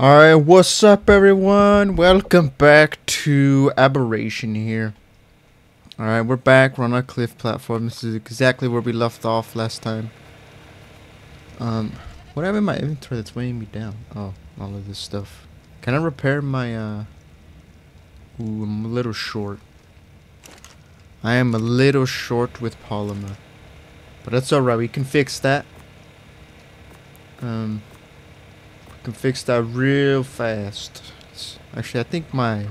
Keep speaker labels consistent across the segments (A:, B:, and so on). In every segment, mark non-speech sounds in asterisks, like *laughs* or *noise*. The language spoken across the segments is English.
A: Alright, what's up everyone? Welcome back to Aberration here. Alright, we're back. We're on a cliff platform. This is exactly where we left off last time. Um, what have in my inventory that's weighing me down? Oh, all of this stuff. Can I repair my, uh... Ooh, I'm a little short. I am a little short with polymer. But that's alright, we can fix that. Um can fix that real fast. Actually, I think my... I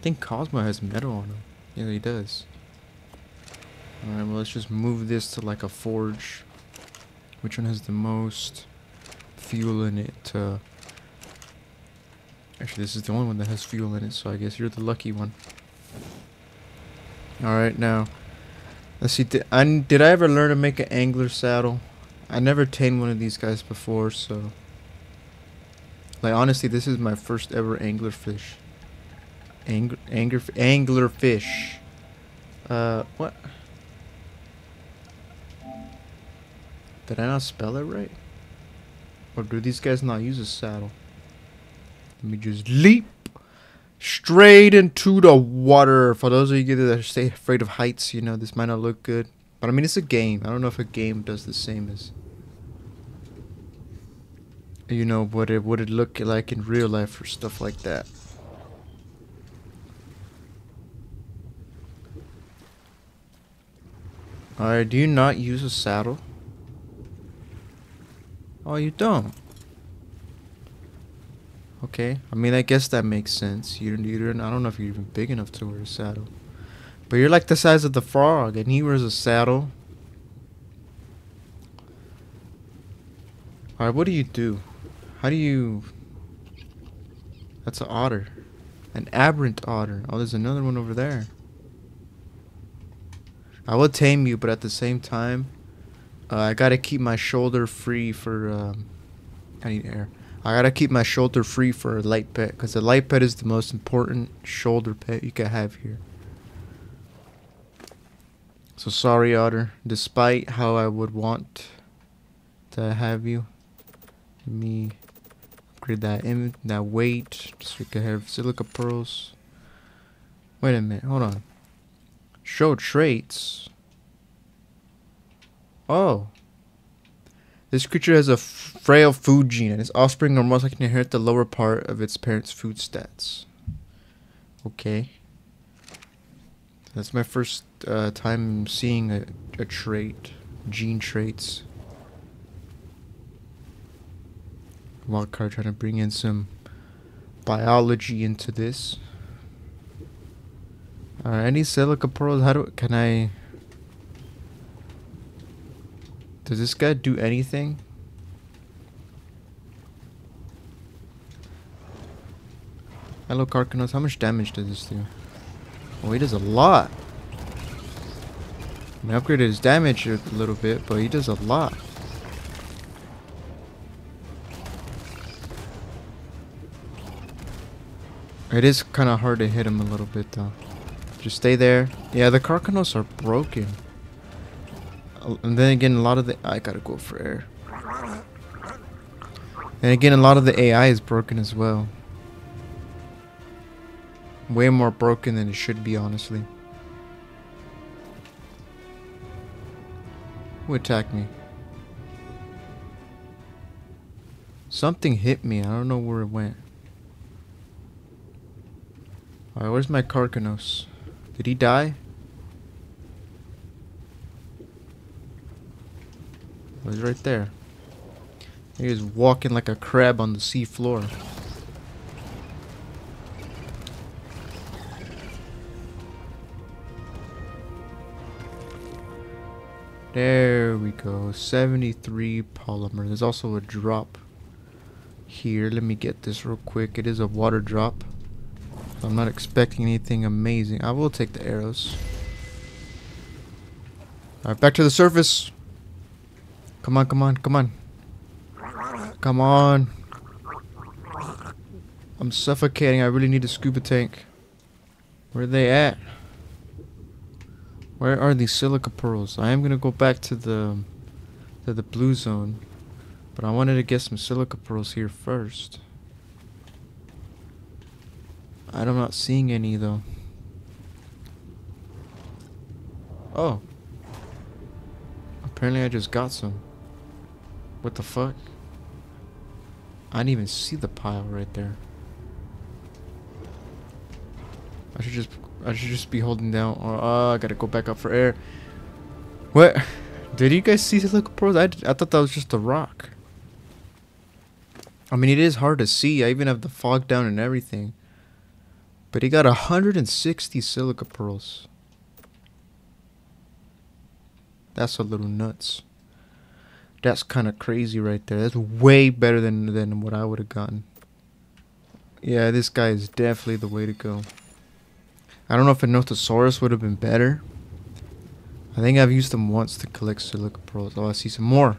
A: think Cosmo has metal on him. Yeah, he does. Alright, well, let's just move this to like a forge. Which one has the most fuel in it? Uh, actually, this is the only one that has fuel in it, so I guess you're the lucky one. Alright, now... Let's see, did I, did I ever learn to make an angler saddle? I never tamed one of these guys before, so... Like honestly, this is my first ever angler fish. Angler fish. Uh, what? Did I not spell it right? Or do these guys not use a saddle? Let me just leap straight into the water. For those of you that stay afraid of heights, you know, this might not look good. But I mean, it's a game. I don't know if a game does the same as you know what it would it look like in real life or stuff like that. Alright, do you not use a saddle? Oh, you don't. Okay, I mean, I guess that makes sense. You don't, you don't, I don't know if you're even big enough to wear a saddle. But you're like the size of the frog, and he wears a saddle. Alright, what do you do? How do you... That's an otter. An aberrant otter. Oh, there's another one over there. I will tame you, but at the same time, uh, I gotta keep my shoulder free for... Um, I need air. I gotta keep my shoulder free for a light pet, because a light pet is the most important shoulder pet you can have here. So sorry, Otter. Despite how I would want to have you, me upgrade that Im that weight so we can have silica pearls. Wait a minute, hold on. Show traits. Oh. This creature has a frail food gene, and its offspring are most likely to inherit the lower part of its parents' food stats. Okay. That's my first uh, time seeing a, a trait, gene traits. Wildcard trying to bring in some biology into this. Any silica pearls? How do can I? Does this guy do anything? Hello, Karkinos. How much damage does this do? Oh, he does a lot. I mean, upgraded his damage a little bit, but he does a lot. It is kind of hard to hit him a little bit though. Just stay there. Yeah, the Karkinos are broken. And then again, a lot of the... I gotta go for air. And again, a lot of the AI is broken as well. Way more broken than it should be, honestly. Who attacked me? Something hit me. I don't know where it went. Alright, where's my Karkinos? Did he die? Oh, he's right there. He was walking like a crab on the sea floor. There we go. 73 polymer. There's also a drop here. Let me get this real quick. It is a water drop. I'm not expecting anything amazing. I will take the arrows. Alright, back to the surface. Come on, come on, come on. Come on. I'm suffocating. I really need a scuba tank. Where are they at? Where are these silica pearls? I am gonna go back to the to the blue zone. But I wanted to get some silica pearls here first. I'm not seeing any though. Oh. Apparently I just got some. What the fuck? I didn't even see the pile right there. I should just I should just be holding down. Oh, ah, I gotta go back up for air. What? Did you guys see the look pros? I, I thought that was just a rock. I mean, it is hard to see. I even have the fog down and everything. But he got 160 silica pearls. That's a little nuts. That's kind of crazy right there. That's way better than, than what I would have gotten. Yeah, this guy is definitely the way to go. I don't know if a Nothosaurus would have been better. I think I've used them once to collect silica pearls. Oh, I see some more.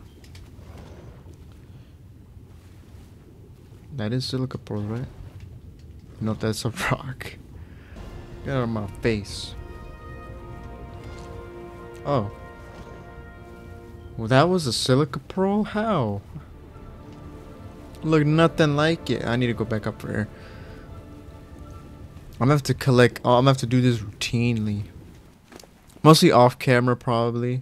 A: That is silica pearls, right? No, that's a rock. Get out of my face. Oh. Well, that was a silica pearl? How? Look, nothing like it. I need to go back up for air. I'm gonna have to collect. Oh, I'm gonna have to do this routinely. Mostly off camera, probably.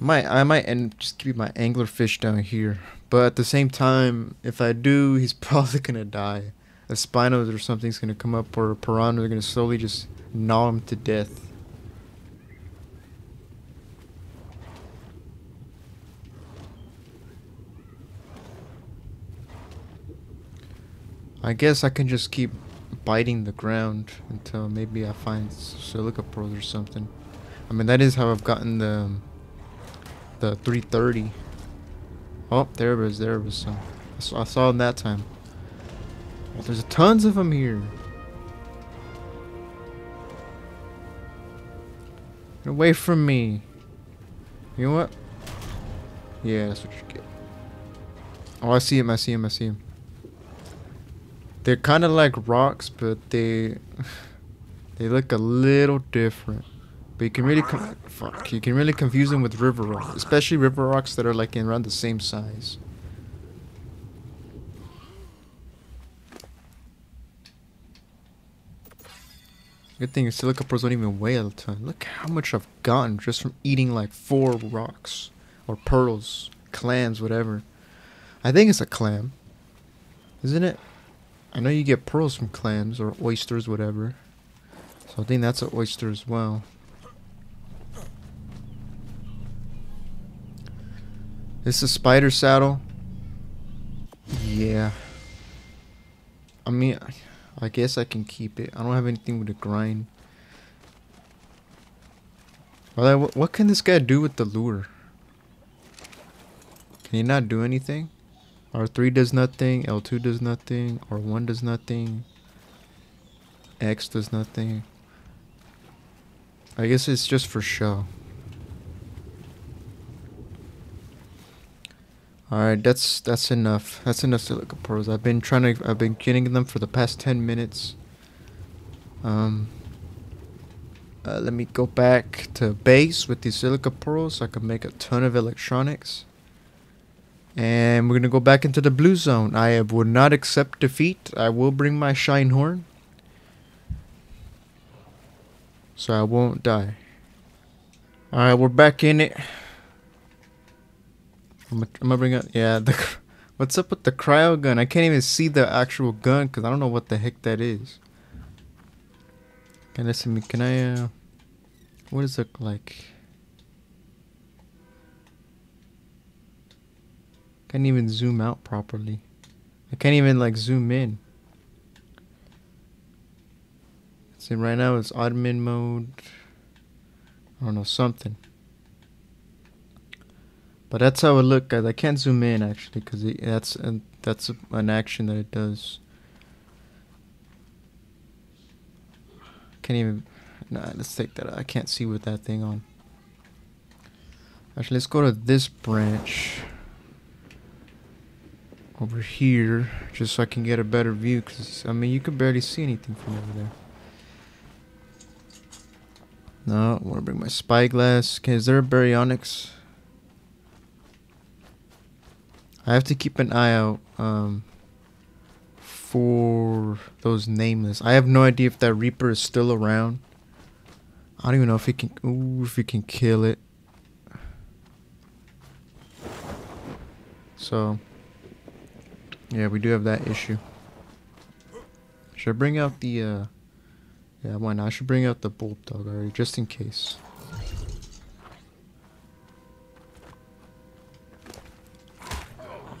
A: I might I might end just keep my angler fish down here, but at the same time, if I do, he's *laughs* probably gonna die. A spinos or something's gonna come up, or a piranha. They're gonna slowly just gnaw him to death. I guess I can just keep biting the ground until maybe I find silica pearls or something. I mean, that is how I've gotten the the 330. Oh, there it was. There it was some. I saw, I saw them that time. Well, there's tons of them here. Get away from me. You know what? Yeah, that's what you get. Oh, I see him. I see him. I see him. They're kind of like rocks, but they *sighs* they look a little different. But you can really fuck, you can really confuse them with river rocks, especially river rocks that are like in around the same size. Good thing your silica pearls don't even weigh a ton. Look how much I've gotten just from eating like four rocks or pearls, clams, whatever. I think it's a clam, isn't it? I know you get pearls from clams or oysters, whatever. So I think that's an oyster as well. This is a spider saddle. Yeah. I mean, I guess I can keep it. I don't have anything with a grind. Well, what can this guy do with the lure? Can he not do anything? R3 does nothing, L2 does nothing, R1 does nothing, X does nothing. I guess it's just for show. Alright, that's that's enough. That's enough silica pearls. I've been trying to I've been getting them for the past 10 minutes. Um uh, let me go back to base with these silica pearls so I can make a ton of electronics. And we're going to go back into the blue zone. I would not accept defeat. I will bring my Shinehorn. So I won't die. Alright, we're back in it. I'm gonna bring up... Yeah, the... *laughs* What's up with the cryo gun? I can't even see the actual gun because I don't know what the heck that is. Can I see Can I... Uh, what does it look like? Can't even zoom out properly. I can't even like zoom in. See right now it's admin mode. I don't know something. But that's how it look, guys. I can't zoom in actually because that's an, that's an action that it does. Can't even. Nah, let's take that. I can't see with that thing on. Actually, let's go to this branch over here just so I can get a better view because I mean you can barely see anything from over there no I want to bring my spyglass okay is there a baryonyx I have to keep an eye out um, for those nameless. I have no idea if that Reaper is still around. I don't even know if he can. Ooh, if he can kill it. So, yeah, we do have that issue. Should I bring out the, uh, yeah, why not? I should bring out the bulbdog already, just in case.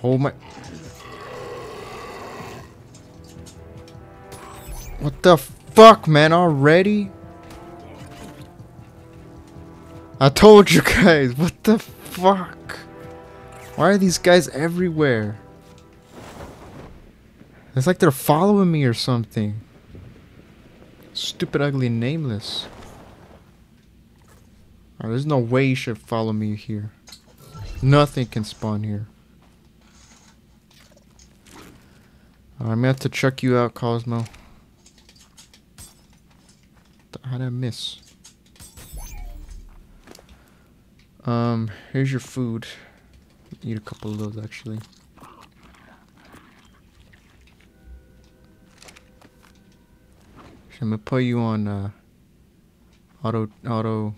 A: Oh my... What the fuck, man, already? I told you guys, what the fuck? Why are these guys everywhere? It's like they're following me or something. Stupid, ugly, nameless. Oh, there's no way you should follow me here. Nothing can spawn here. I'm gonna have to chuck you out, Cosmo. How did I miss? Um, here's your food. Eat a couple of those, actually. I'm gonna put you on uh, auto auto.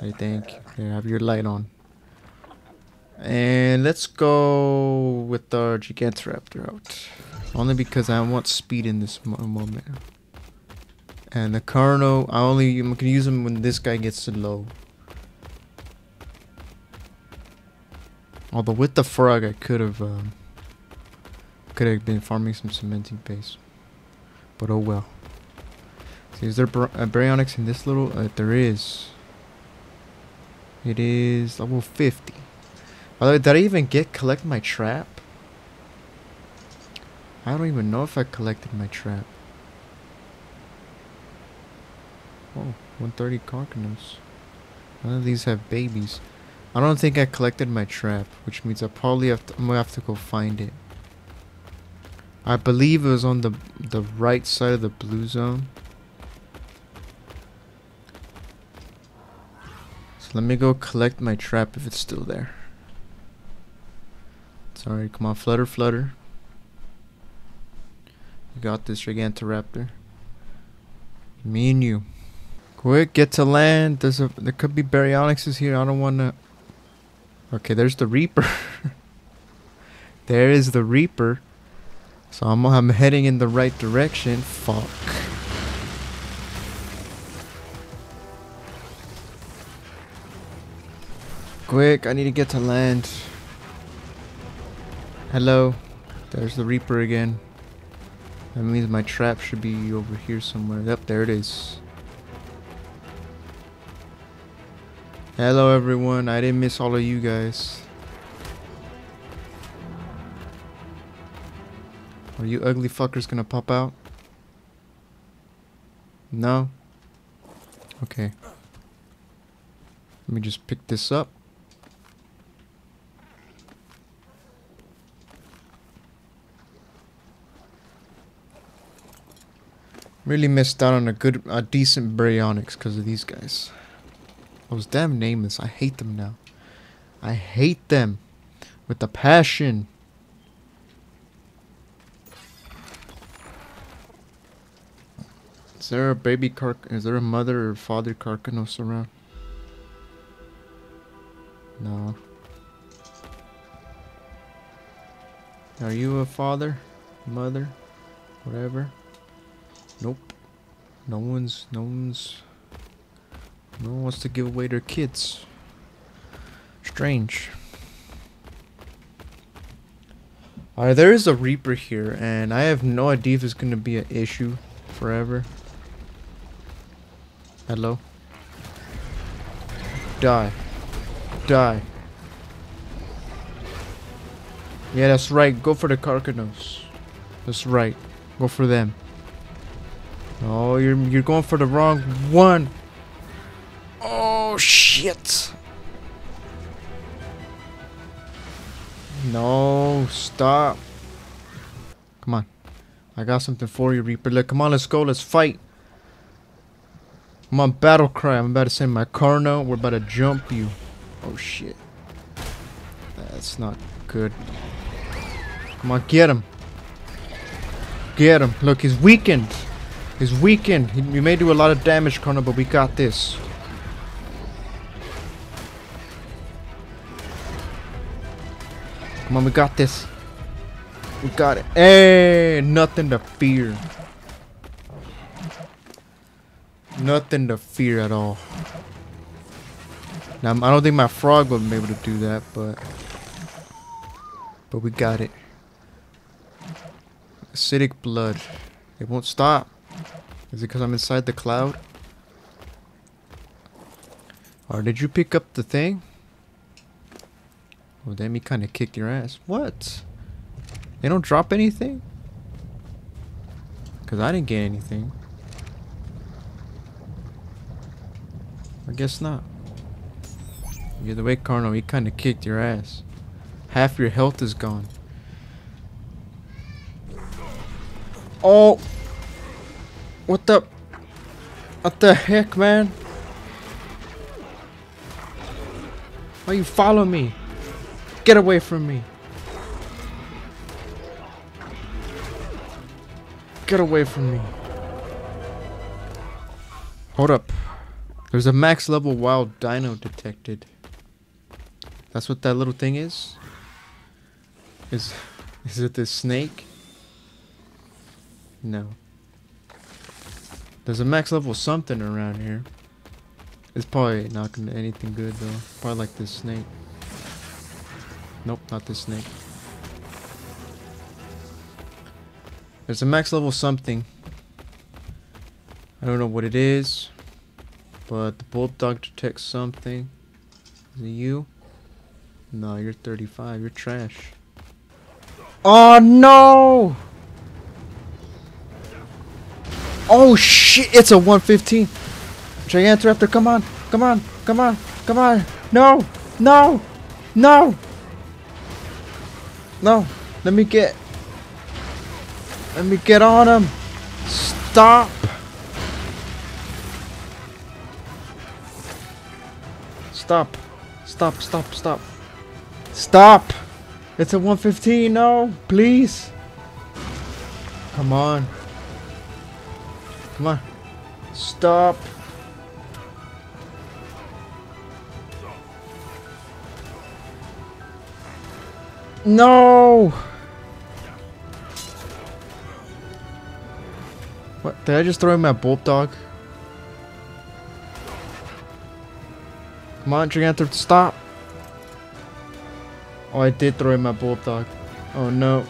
A: I think. Yeah, have your light on. And let's go with our Gigantoraptor out. Only because I want speed in this moment. And the Carno, I only I'm use him when this guy gets low. Although with the frog, I could have um, could have been farming some cementing base. But oh well. See, is there bar uh, baryonyx in this little? Uh, there is. It is level 50. Way, did I even get collect my trap? I don't even know if I collected my trap. Oh, 130 karkinos. None of these have babies. I don't think I collected my trap, which means I probably have to, I'm gonna have to go find it. I believe it was on the the right side of the blue zone. So let me go collect my trap if it's still there. Sorry, come on, flutter, flutter. You got this, Gigantoraptor. Me and you. Quick, get to land. There's a there could be baryonyxes here. I don't wanna Okay, there's the Reaper. *laughs* there is the Reaper. So I'm, I'm heading in the right direction. Fuck. Quick, I need to get to land. Hello. There's the Reaper again. That means my trap should be over here somewhere. Yep, there it is. Hello everyone, I didn't miss all of you guys. Are you ugly fuckers gonna pop out? No? Okay. Let me just pick this up. Really missed out on a good, a decent baryonyx because of these guys. Those damn nameless, I hate them now. I hate them with the passion. Is there a baby car? Is there a mother or father Karkinos around? No. Are you a father? Mother? Whatever? Nope. No one's, no one's, no one wants to give away their kids. Strange. Alright, there is a Reaper here, and I have no idea if it's going to be an issue forever. Hello? Die. Die. Yeah, that's right. Go for the Karkinos. That's right. Go for them. Oh, you're you're going for the wrong one. Oh shit. No, stop. Come on. I got something for you, Reaper. Look, come on, let's go. Let's fight. I'm on battle cry. I'm about to send my Carno. We're about to jump you. Oh shit. That's not good. Come on, get him. Get him. Look, he's weakened. He's weakened. He, you may do a lot of damage, Chrono, but we got this. Come on, we got this. We got it. Hey, nothing to fear. Nothing to fear at all. Now, I don't think my frog would be able to do that, but... But we got it. Acidic blood. It won't stop. Is it because I'm inside the cloud? Or did you pick up the thing? Well, then he kind of kicked your ass. What? They don't drop anything? Because I didn't get anything. I guess not. Either way, Carno, he kind of kicked your ass. Half your health is gone. Oh! What the? What the heck, man? Why you follow me? Get away from me. Get away from me. Hold up. There's a max level wild dino detected. That's what that little thing is? Is is it the snake? No. There's a max level something around here. It's probably not gonna anything good though. Probably like this snake. Nope, not this snake. There's a max level something. I don't know what it is. But the bulbdog detects something. Is it you? No, you're 35. You're trash. Oh no! Oh shit! It's a 115. Gigantoraptor, come on, come on, come on, come on! No, no, no, no! Let me get. Let me get on him. Stop. Stop. Stop, stop, stop. Stop! It's a 115, no, please. Come on. Come on. Stop. No! What? Did I just throw in my bulb dog? Come on, Gigantor, stop! Oh, I did throw in my bulbdog. Oh no.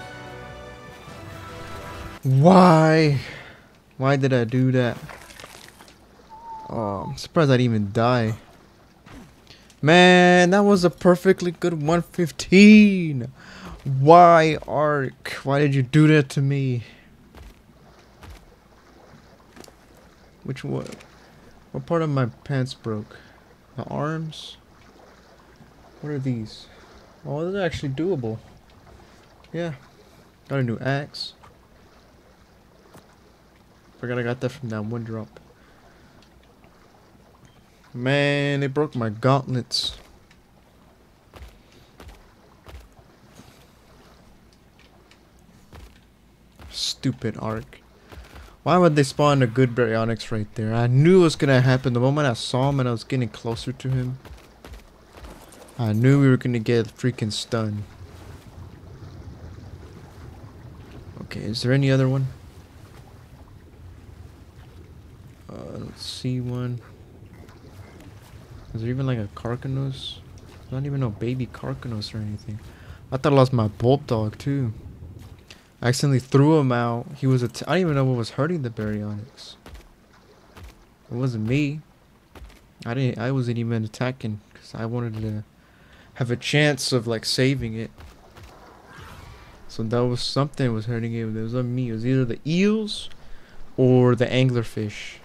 A: Why? Why did I do that? Oh, I'm surprised I didn't even die. Man, that was a perfectly good 115. Why, Ark? Why did you do that to me? Which one? What part of my pants broke? The arms? What are these? Oh, this is actually doable. Yeah. Got a new axe. Forgot I got that from that one drop. Man, they broke my gauntlets. Stupid Ark. Why would they spawn a good Baryonyx right there? I knew it was gonna happen the moment I saw him and I was getting closer to him. I knew we were gonna get freaking stunned. Okay, is there any other one? Uh, I don't see one. Is there even like a Karkinos? Not even no baby Karkinos or anything. I thought I lost my Bulb Dog too. I accidentally threw him out. He was a. T I don't even know what was hurting the Baryonyx. It wasn't me. I didn't. I wasn't even attacking because I wanted to have a chance of like saving it. So that was something was hurting it. It was on me. It was either the eels or the anglerfish.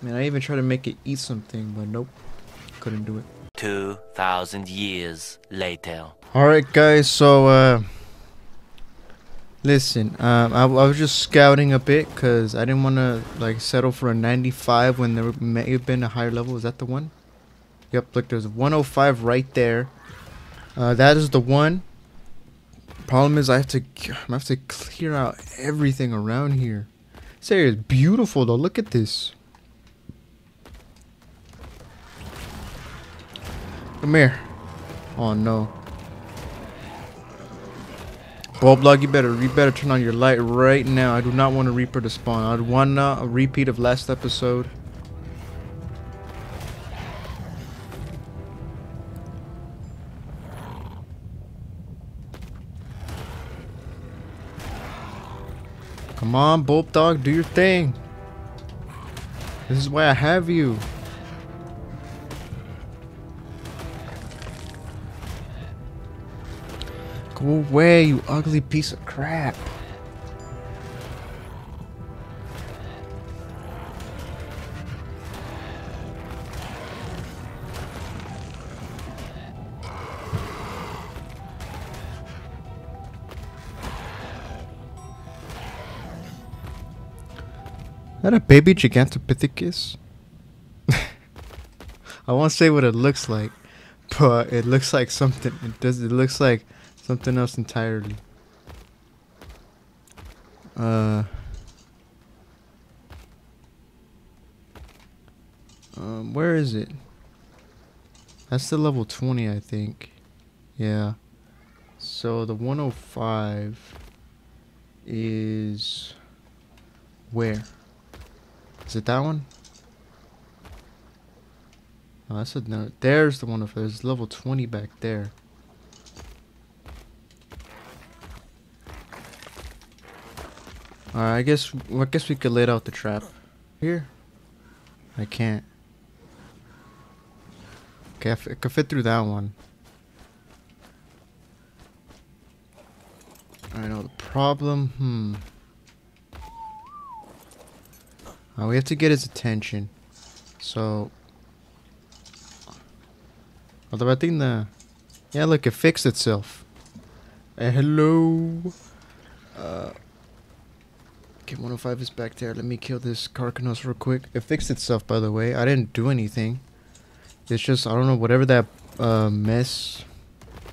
A: Man, I even tried to make it eat something, but nope, couldn't do it.
B: Two thousand years later.
A: All right, guys. So, uh, listen, um, I, I was just scouting a bit because I didn't want to like settle for a 95 when there may have been a higher level. Is that the one? Yep, look, there's 105 right there. Uh, that is the one. Problem is, I have to, I have to clear out everything around here. This area is beautiful, though. Look at this. Come here. Oh no. Bulbdog, you better you better turn on your light right now. I do not want a Reaper to spawn. I'd want a repeat of last episode. Come on, Bulb Dog, do your thing. This is why I have you. Go away, you ugly piece of crap. That a baby Gigantopithecus? *laughs* I won't say what it looks like, but it looks like something. It does. It looks like something else entirely. Uh. Um, where is it? That's the level 20, I think. Yeah. So the 105 is where? Is it that one? Oh, that's a no. There's the one of there's level 20 back there. I guess I guess we could let out the trap here. I can't. Okay, I could fit through that one. I know the problem. Hmm. Uh, we have to get his attention. So. Although I think the. Yeah, look, it fixed itself. Uh, hello. Uh. Okay, 105 is back there. Let me kill this Karkinos real quick. It fixed itself, by the way. I didn't do anything. It's just, I don't know, whatever that uh, mess.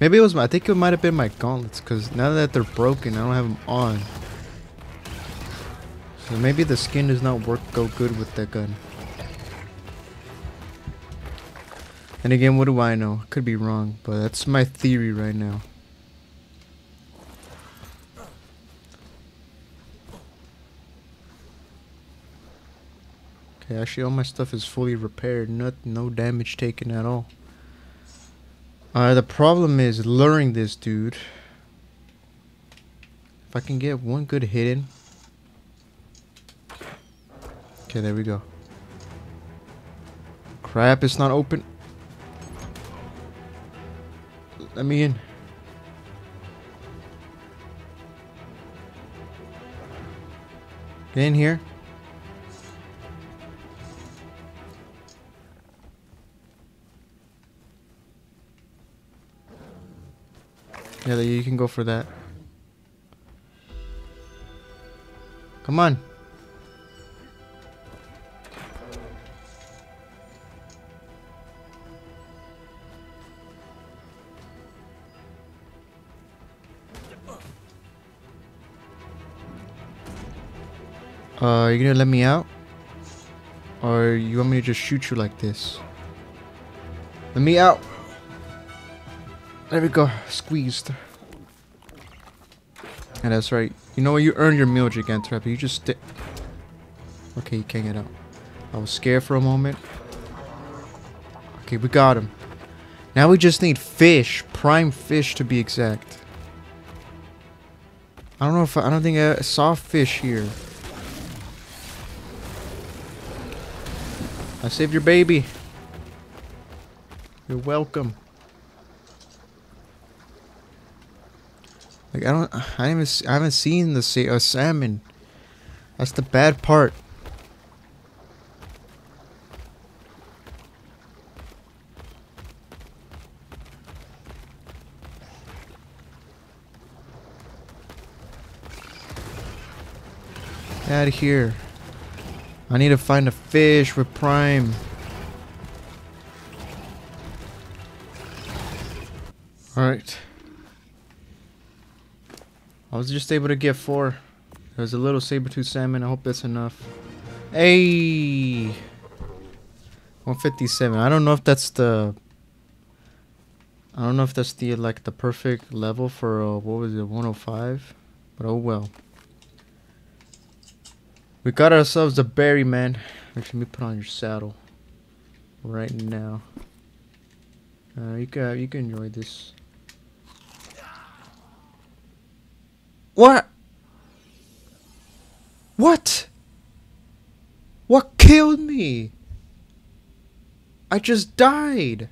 A: Maybe it was my, I think it might have been my gauntlets, because now that they're broken, I don't have them on. So maybe the skin does not work go good with that gun. And again, what do I know? Could be wrong, but that's my theory right now. Actually all my stuff is fully repaired. No, no damage taken at all. Uh, the problem is luring this dude. If I can get one good hit in. Okay, there we go. Crap, it's not open. Let me in. Get in here. Yeah, you can go for that. Come on. Uh, you gonna let me out? Or you want me to just shoot you like this? Let me out! There we go. Squeezed. And that's right. You know what? You earn your meal, Gigantrap. You just stay. Okay, you can't get out. I was scared for a moment. Okay, we got him. Now we just need fish. Prime fish to be exact. I don't know if I, I don't think I saw fish here. I saved your baby. You're welcome. Like I don't, I haven't, I haven't seen the uh, salmon. That's the bad part. Out of here. I need to find a fish with prime. Alright. I was just able to get four. There's a little saber-tooth salmon. I hope that's enough. Hey! 157. I don't know if that's the... I don't know if that's the, like, the perfect level for, uh, what was it, 105? But oh well. We got ourselves a berry, man. Actually, let me put on your saddle. Right now. Uh, you can, you can enjoy this. What? What? What killed me? I just died.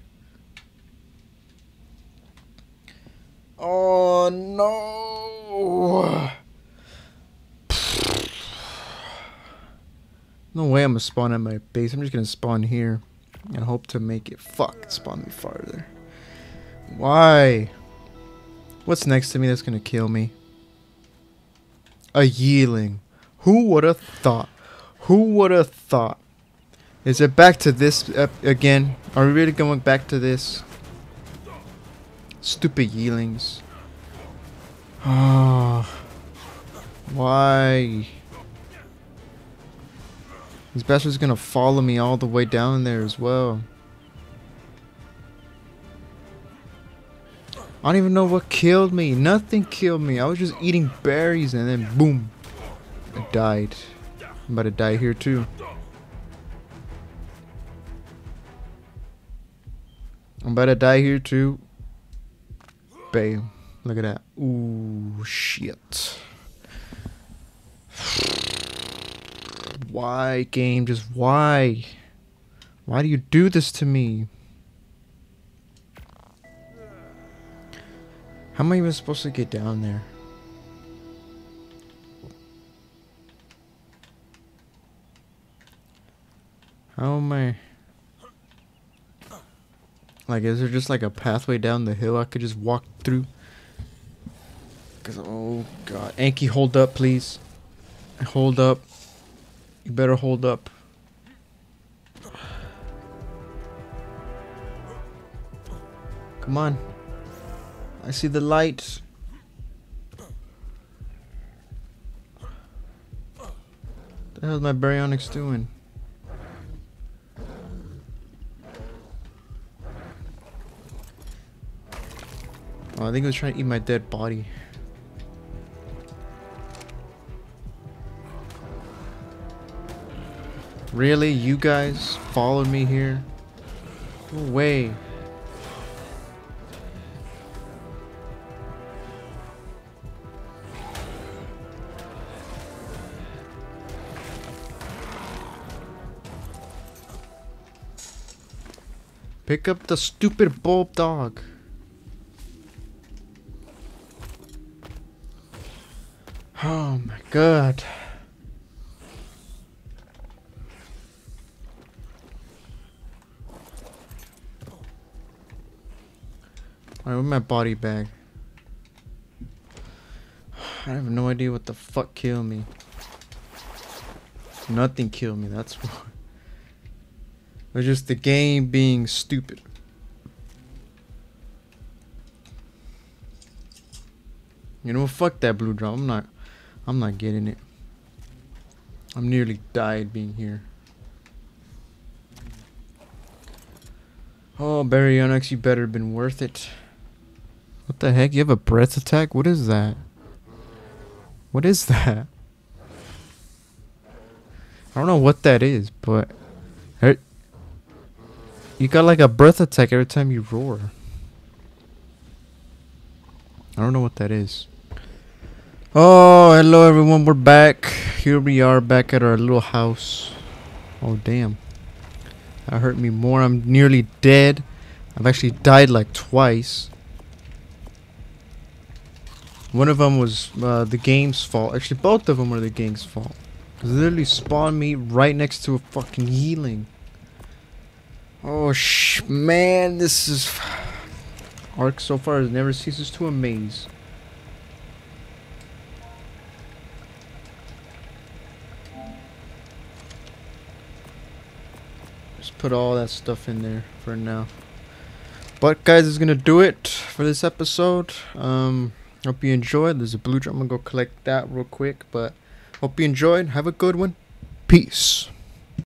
A: Oh no. *sighs* No way I'm gonna spawn at my base. I'm just gonna spawn here and hope to make it fuck spawn me farther. Why? What's next to me that's gonna kill me? A yearling. Who would have thought? Who would have thought? Is it back to this again? Are we really going back to this? Stupid yearlings. Ah. Why? This bastard's gonna follow me all the way down there as well. I don't even know what killed me. Nothing killed me. I was just eating berries and then boom. I died. I'm about to die here too. I'm about to die here too. Bam. Look at that. Ooh, shit. *sighs* Why, game? Just why? Why do you do this to me? How am I even supposed to get down there? How am I? Like, is there just like a pathway down the hill I could just walk through? Cause oh god, Anki, hold up, please. Hold up. You better hold up. Come on. I see the light. The hell's my baryonyx doing? Oh, I think it was trying to eat my dead body. Really? You guys followed me here? No way. Pick up the stupid bulb dog. Oh my god. Alright, where's my body bag? I have no idea what the fuck killed me. Nothing killed me, that's *laughs* why. Was just the game being stupid. You know, fuck that blue drop. I'm not I'm not getting it. I'm nearly died being here. Oh, Baryonyx, you better have been worth it. What the heck? You have a breath attack? What is that? What is that? I don't know what that is, but... You got like a breath attack every time you roar. I don't know what that is. Oh, hello everyone, we're back. Here we are back at our little house. Oh, damn. That hurt me more. I'm nearly dead. I've actually died like twice. One of them was uh, the game's fault. Actually, both of them were the game's fault. Because literally spawned me right next to a fucking healing. Oh, sh man, this is... Ark so far has never ceases to amaze. Just put all that stuff in there for now. But guys, is gonna do it for this episode. Um, Hope you enjoyed. There's a blue drum. I'm gonna go collect that real quick. But hope you enjoyed. Have a good one. Peace.